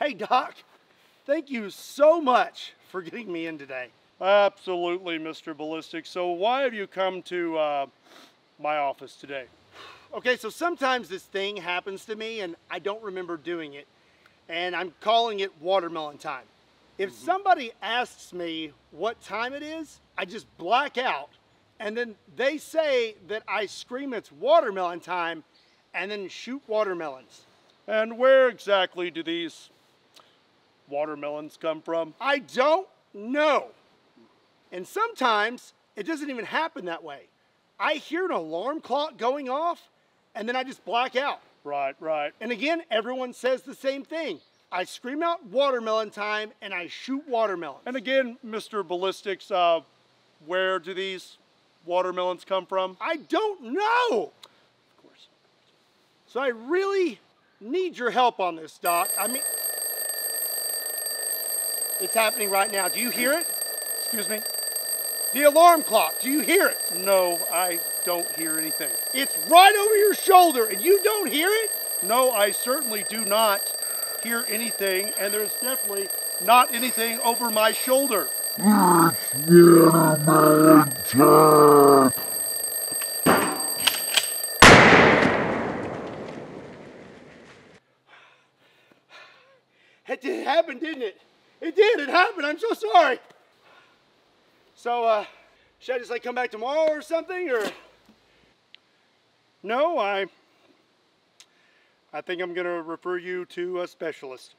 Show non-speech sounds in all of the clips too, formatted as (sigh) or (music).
Hey Doc, thank you so much for getting me in today. Absolutely, Mr. Ballistic. So why have you come to uh, my office today? Okay, so sometimes this thing happens to me and I don't remember doing it, and I'm calling it watermelon time. If Mm-hmm. somebody asks me what time it is, I just black out, and then they say that I scream it's watermelon time and then shoot watermelons. And where exactly do these watermelons come from? I don't know. And sometimes it doesn't even happen that way. I hear an alarm clock going off and then I just black out. Right, right. And again, everyone says the same thing. I scream out watermelon time and I shoot watermelons. And again, Mr. Ballistics, uh, where do these watermelons come from? I don't know. Of course. So I really need your help on this, Doc. I mean, it's happening right now. Do you hear it? Excuse me? The alarm clock. Do you hear it? No, I don't hear anything. It's right over your shoulder and you don't hear it? No, I certainly do not hear anything, and there's definitely not anything over my shoulder. It did happen, didn't it? It did. It happened. I'm so sorry. So, uh, should I just like come back tomorrow or something, or? No, I. I think I'm to refer you to a specialist.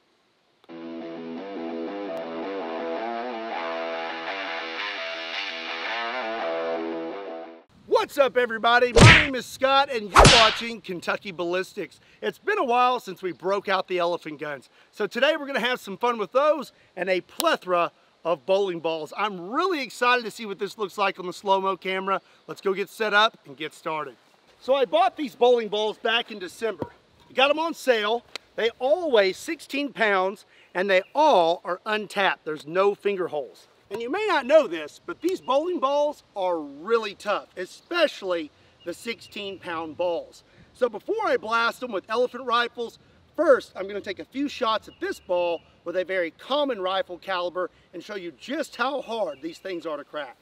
What's up, everybody? My name is Scott, and you're watching Kentucky Ballistics. It's been a while since we broke out the elephant guns. So today we're gonna have some fun with those and a plethora of bowling balls. I'm really excited to see what this looks like on the slow-mo camera. Let's go get set up and get started. So I bought these bowling balls back in December. Got them on sale. They all weigh 16 pounds, and they all are untapped. There's no finger holes. And you may not know this, but these bowling balls are really tough, especially the 16 pound balls. So before I blast them with elephant rifles, first I'm gonna take a few shots at this ball with a very common rifle caliber and show you just how hard these things are to crack.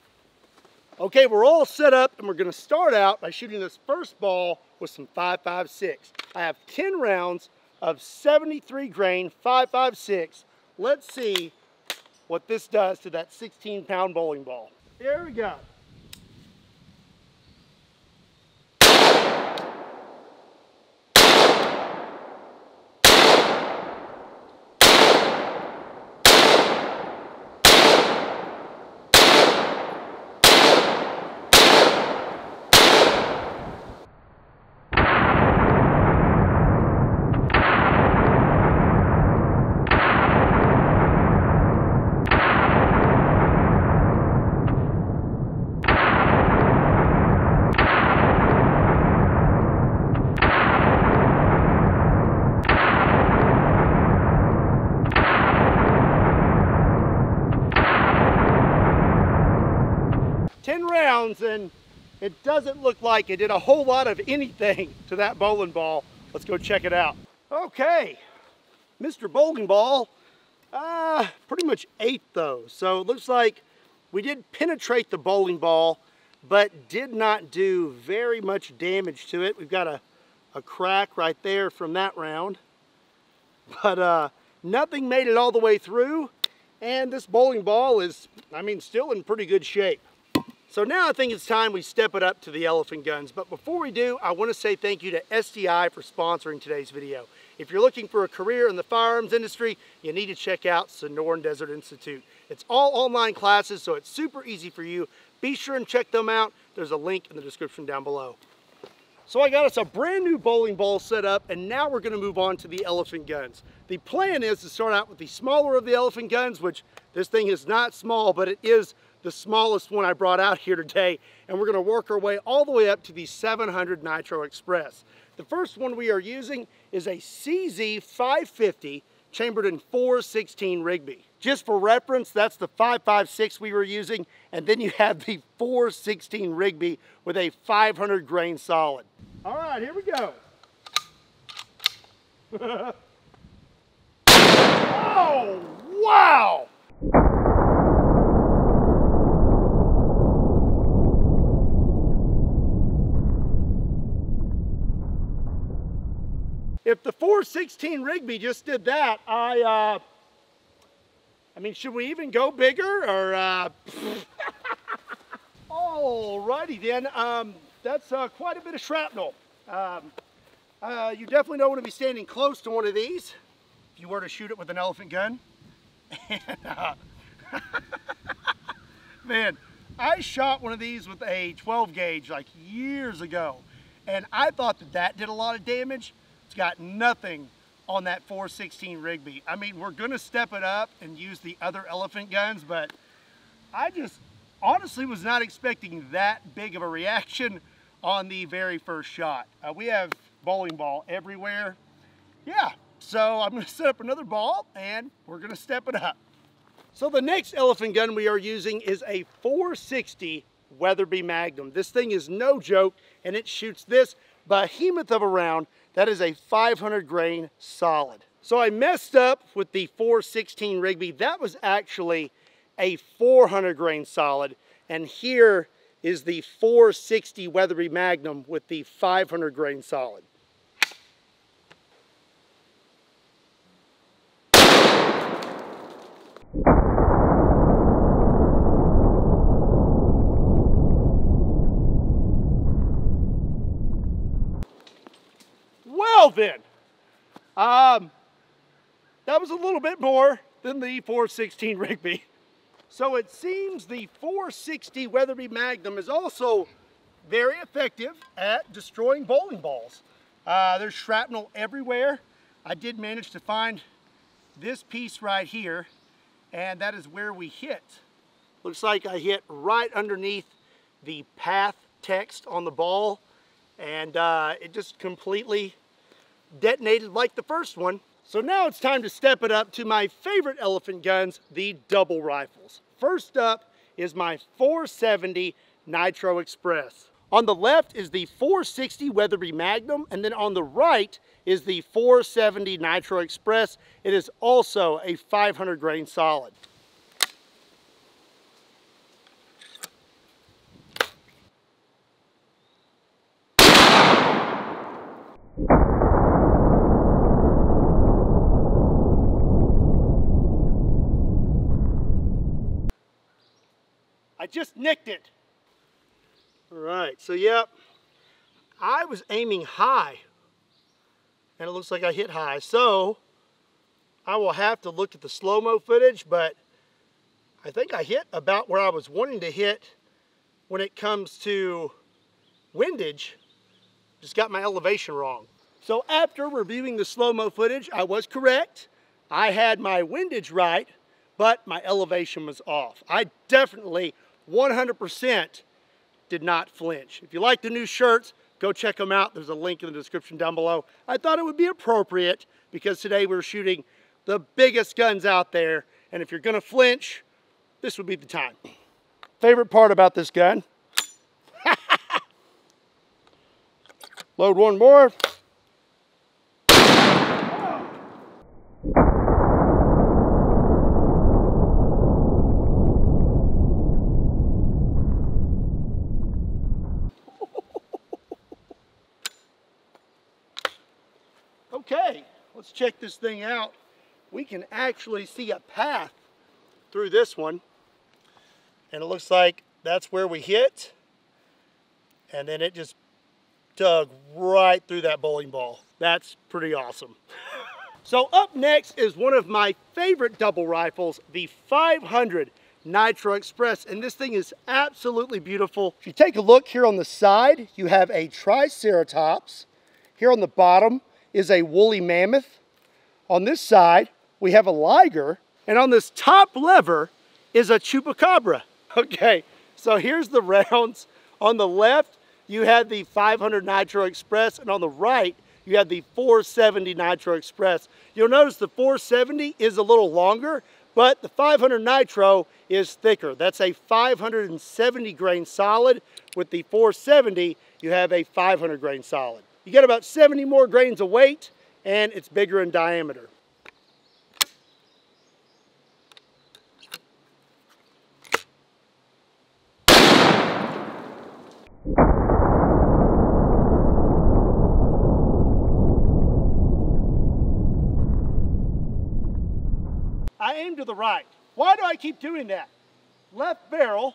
Okay, we're all set up and we're gonna start out by shooting this first ball with some 5.56. I have 10 rounds of 73 grain 5.56. Let's see what this does to that 16 pound bowling ball. Here we go. Ten rounds and it doesn't look like it did a whole lot of anything to that bowling ball. Let's go check it out. Okay, Mr. Bowling Ball, uh, pretty much ate those. So it looks like we did penetrate the bowling ball, but did not do very much damage to it. We've got a, a crack right there from that round. But uh, nothing made it all the way through. And this bowling ball is, I mean, still in pretty good shape. So now I think it's time we step it up to the elephant guns. But before we do, I want to say thank you to SDI for sponsoring today's video. If you're looking for a career in the firearms industry, you need to check out Sonoran Desert Institute. It's all online classes, so it's super easy for you. Be sure and check them out. There's a link in the description down below. So I got us a brand new bowling ball set up and now we're gonna move on to the elephant guns. The plan is to start out with the smaller of the elephant guns, which this thing is not small, but it is the smallest one I brought out here today. And we're gonna work our way all the way up to the 700 Nitro Express. The first one we are using is a CZ 550 chambered in 416 Rigby. Just for reference, that's the 556 we were using, and then you have the 416 Rigby with a 500 grain solid. All right, here we go. (laughs) 416 Rigby just did that. I, uh, I mean, should we even go bigger or, uh, (laughs) Alrighty then, um, that's uh, quite a bit of shrapnel. Um, uh, you definitely don't want to be standing close to one of these if you were to shoot it with an elephant gun. (laughs) and, uh, (laughs) man, I shot one of these with a 12 gauge like years ago and I thought that that did a lot of damage. It's got nothing on that 416 Rigby. I mean, we're gonna step it up and use the other elephant guns, but I just honestly was not expecting that big of a reaction on the very first shot. Uh, we have bowling ball everywhere. Yeah, so I'm gonna set up another ball and we're gonna step it up. So the next elephant gun we are using is a 460 Weatherby Magnum. This thing is no joke and it shoots this behemoth of a round that is a 500 grain solid. So I messed up with the 416 Rigby. That was actually a 400 grain solid. And here is the 460 Weatherby Magnum with the 500 grain solid. Well then, um, that was a little bit more than the 416 (laughs) Rigby. So it seems the 460 Weatherby Magnum is also very effective at destroying bowling balls. Uh, there's shrapnel everywhere. I did manage to find this piece right here, and that is where we hit. Looks like I hit right underneath the path text on the ball, and uh, it just completely detonated like the first one. So now it's time to step it up to my favorite elephant guns, the double rifles. First up is my 470 Nitro Express. On the left is the 460 Weatherby Magnum, and then on the right is the 470 Nitro Express. It is also a 500 grain solid. Just nicked it. All right, so yep, I was aiming high and it looks like I hit high. So I will have to look at the slow-mo footage, but I think I hit about where I was wanting to hit when it comes to windage. Just got my elevation wrong. So after reviewing the slow-mo footage, I was correct. I had my windage right, but my elevation was off. I definitely 100% did not flinch. If you like the new shirts, go check them out. There's a link in the description down below. I thought it would be appropriate because today we're shooting the biggest guns out there. And if you're gonna flinch, this would be the time. Favorite part about this gun. (laughs) Load one more. Okay, let's check this thing out. We can actually see a path through this one. And it looks like that's where we hit. And then it just dug right through that bowling ball. That's pretty awesome. (laughs) so up next is one of my favorite double rifles, the 500 Nitro Express, and this thing is absolutely beautiful. If you take a look here on the side, you have a Triceratops. Here on the bottom, is a woolly mammoth. On this side, we have a liger. And on this top lever is a chupacabra. (laughs) Okay, so here's the rounds. On the left, you had the 500 Nitro Express, and on the right, you have the 470 Nitro Express. You'll notice the 470 is a little longer, but the 500 Nitro is thicker. That's a 570 grain solid. With the 470, you have a 500 grain solid. You get about 70 more grains of weight and it's bigger in diameter. I aim to the right. Why do I keep doing that? Left barrel,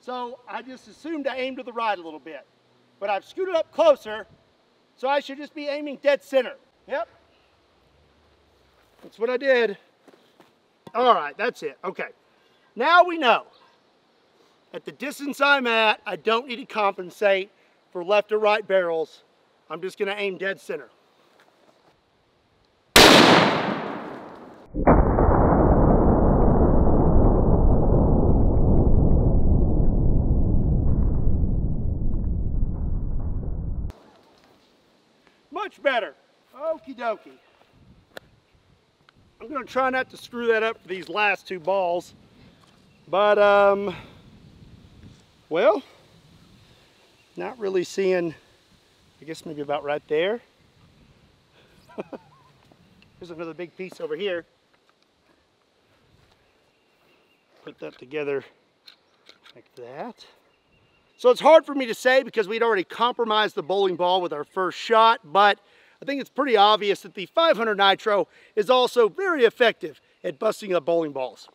so I just assumed I aimed to the right a little bit. But I've scooted up closer, so I should just be aiming dead center. Yep. That's what I did. All right, that's it. Okay. Now we know. At the distance I'm at, I don't need to compensate for left or right barrels. I'm just gonna aim dead center. Much better. Okie dokie. I'm gonna try not to screw that up for these last two balls. But, um, well, not really seeing, I guess maybe about right there. (laughs) There's another big piece over here. Put that together like that. So it's hard for me to say because we'd already compromised the bowling ball with our first shot, but I think it's pretty obvious that the 500 Nitro is also very effective at busting up bowling balls.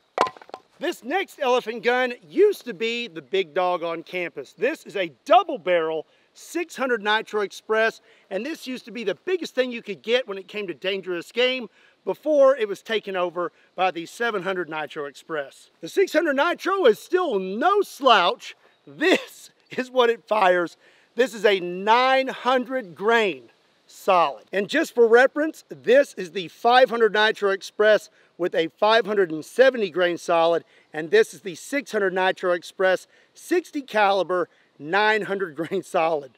This next elephant gun used to be the big dog on campus. This is a double barrel 600 Nitro Express, and this used to be the biggest thing you could get when it came to dangerous game before it was taken over by the 700 Nitro Express. The 600 Nitro is still no slouch. This (laughs) is what it fires. This is a 900 grain solid. And just for reference, this is the 500 Nitro Express with a 570 grain solid, and this is the 600 Nitro Express 60 caliber 900 grain (laughs) solid.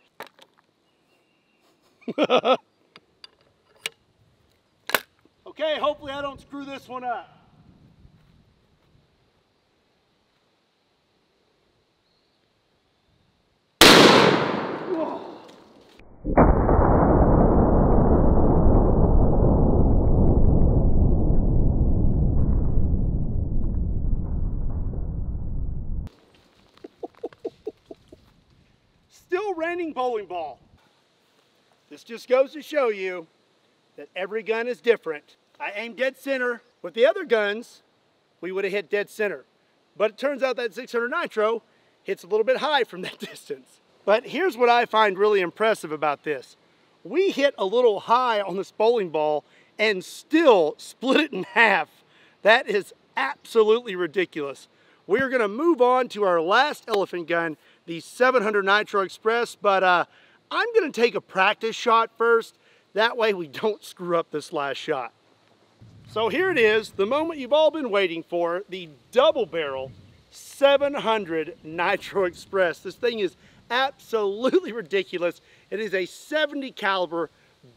(laughs) okay, hopefully I don't screw this one up. (laughs) Still raining bowling ball. This just goes to show you that every gun is different. I aim dead center. With the other guns, we would have hit dead center. But it turns out that 600 Nitro hits a little bit high from that (laughs) distance. But here's what I find really impressive about this. We hit a little high on this bowling ball and still split it in half. That is absolutely ridiculous. We're gonna move on to our last elephant gun, the 700 Nitro Express, but uh, I'm gonna take a practice shot first. That way we (laughs) don't screw up this last shot. So here it is, the moment you've all been waiting for, the double barrel 700 Nitro Express. This thing is absolutely (laughs) ridiculous. It is a 70 caliber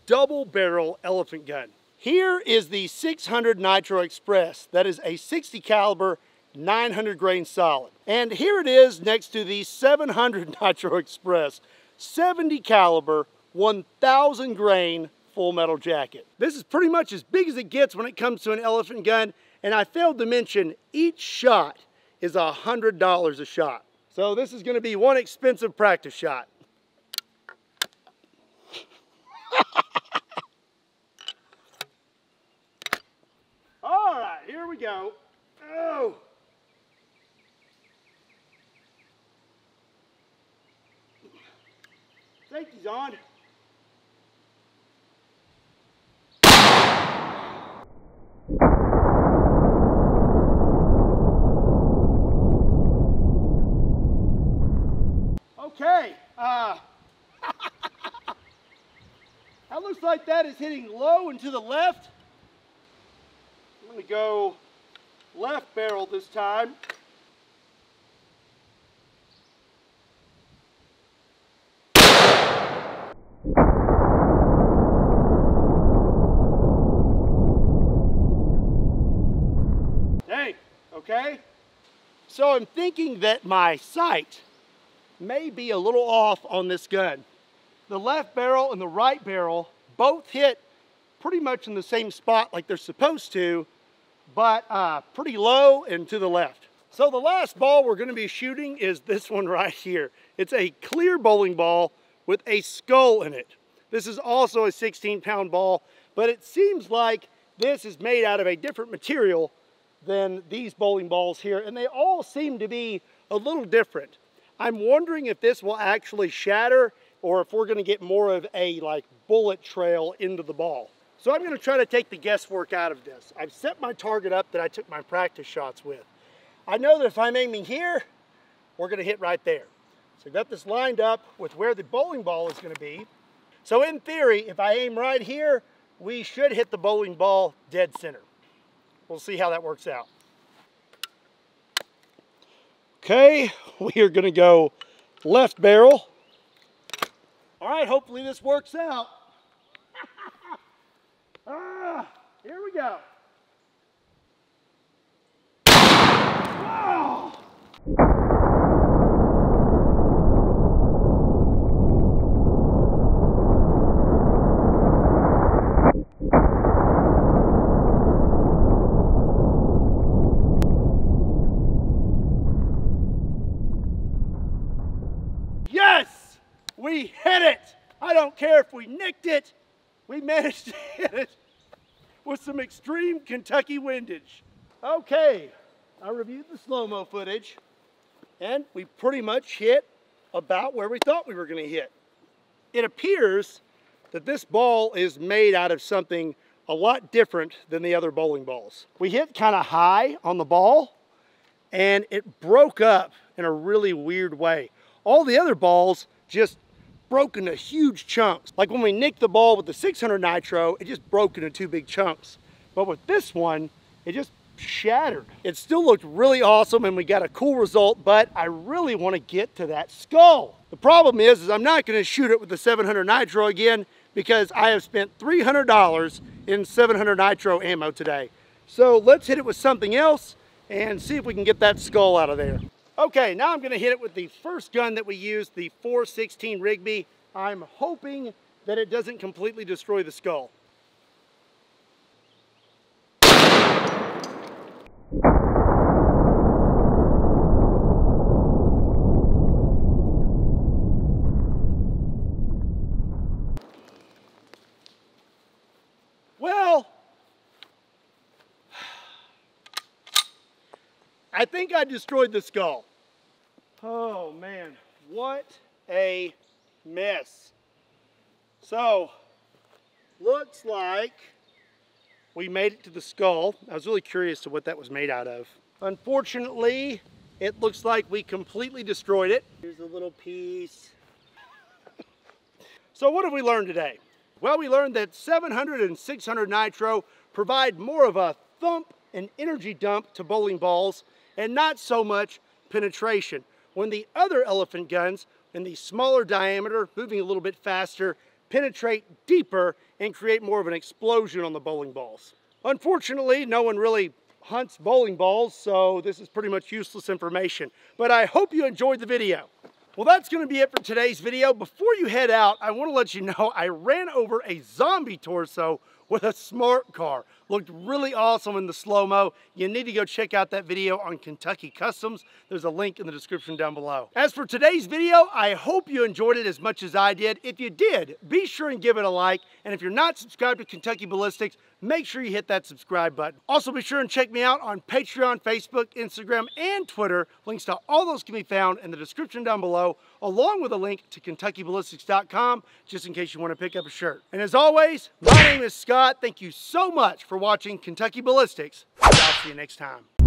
double barrel elephant gun. Here is the 600 Nitro Express. That is a 60 caliber 900 grain solid. And here it is next to the 700 (laughs) Nitro Express, 70 caliber, 1000 grain full metal jacket. This is pretty much as big as it gets when it comes to an elephant gun, and I failed to mention each shot is $100 a shot. So this is gonna be one expensive practice shot. (laughs) All right, here we go. Oh. Safety's on. Okay, uh, (laughs) that looks like that is hitting low and to the left. I'm gonna go left barrel this time. Dang, okay? So I'm thinking that my sight may be a little off on this gun. The left barrel and the right barrel both hit pretty much in the same spot like they're supposed to, but uh, pretty low and to the left. So the last ball we're gonna be shooting is this one right here. It's a clear bowling ball with a skull in it. This is also a 16 pound ball, but it seems like this is made out of a different material than these bowling balls here, and they all seem to be a little different. I'm wondering if this will actually shatter or if we're gonna get more of a like bullet trail into the ball. So I'm gonna try to take the guesswork out of this. I've set my target up that I took my practice shots with. I know that if I'm aiming here, we're gonna hit right there. So I've got this lined up with where the bowling ball is gonna be. So in theory, if I aim right here, we should hit the bowling ball dead center. We'll see how that works out. Okay, (laughs) we are gonna go left barrel. All right, hopefully this works out. (laughs) ah, here we go. We hit it! I don't care if we nicked it. We managed to (laughs) hit it with some extreme Kentucky windage. Okay, I reviewed the slow-mo footage and we pretty much hit about where we thought we were gonna hit. It appears that this ball is made out of something a lot different than the other bowling balls. We hit kind of high on the ball and it broke up in a really weird way. All the other balls just broke into huge chunks. Like when we nicked the ball with the 600 nitro, it just broke into two big chunks. But with this one, it just shattered. It still looked really awesome and we got a cool result, but I really want to get to that skull. The problem is, is I'm not going to shoot it with the 700 nitro again because I have spent $300 in 700 nitro ammo today. So let's hit it with something else and see if we can get that skull out of there. Okay, now I'm gonna hit it with the first gun that we used, the 416 Rigby. I'm hoping that it doesn't completely destroy the skull. Well, I think I destroyed the skull. Oh man, what a mess. So, looks like we made it to the skull. I was really curious to what that was made out of. Unfortunately, it looks like we completely destroyed it. Here's a little piece. so what have we learned today? Well, we learned that 700 and 600 nitro provide more of a thump and energy dump to bowling balls and not so much penetration. When the other elephant guns in the smaller diameter, moving a little bit faster, penetrate deeper and create more of an explosion on the bowling balls. Unfortunately, no one really hunts bowling balls, so this is pretty much useless information. But I hope you enjoyed the video. Well, that's gonna be it for today's video. Before you head out, I wanna let you know I ran over a zombie torso with a smart car. Looked really awesome in the slow-mo. You need to go check out that video on Kentucky Kustoms. There's a link in the description down below. As for today's video, I hope you enjoyed it as much as I did. If you did, be sure and give it a like. And if you're not subscribed to Kentucky Ballistics, make sure you hit that subscribe button. Also, be sure and check me out on Patreon, Facebook, Instagram, and Twitter. Links to all those can be found in the description down below, along with a link to KentuckyBallistics.com, just in case you want to pick up a shirt. And as always, my name is Scott. Thank you so much for watching Kentucky Ballistics. I'll see you next time.